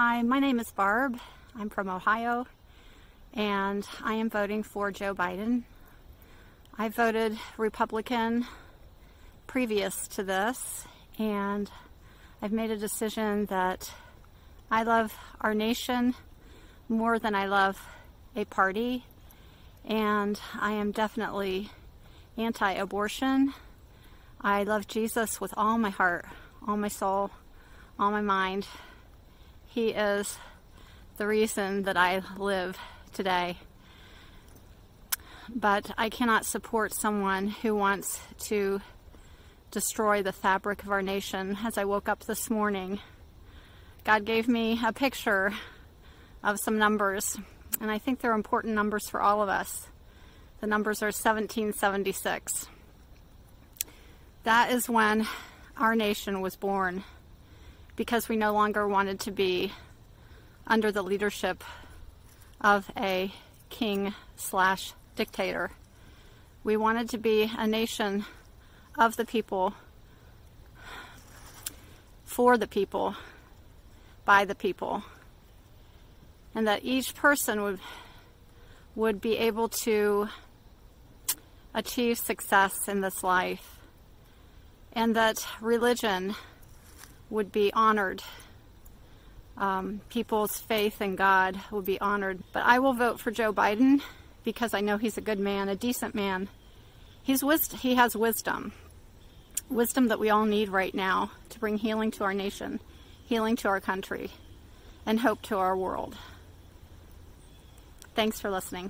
Hi, my name is Barb. I'm from Ohio and I am voting for Joe Biden. I voted Republican previous to this and I've made a decision that I love our nation more than I love a party and I am definitely anti-abortion. I love Jesus with all my heart, all my soul, all my mind. He is the reason that I live today. But I cannot support someone who wants to destroy the fabric of our nation. As I woke up this morning, God gave me a picture of some numbers, and I think they're important numbers for all of us. The numbers are 1776. That is when our nation was born because we no longer wanted to be under the leadership of a king slash dictator. We wanted to be a nation of the people, for the people, by the people, and that each person would would be able to achieve success in this life, and that religion would be honored. Um, people's faith in God will be honored. But I will vote for Joe Biden because I know he's a good man, a decent man. He's wis- he has wisdom, wisdom that we all need right now to bring healing to our nation, healing to our country, and hope to our world. Thanks for listening.